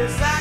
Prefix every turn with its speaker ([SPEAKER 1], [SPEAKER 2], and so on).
[SPEAKER 1] Cause I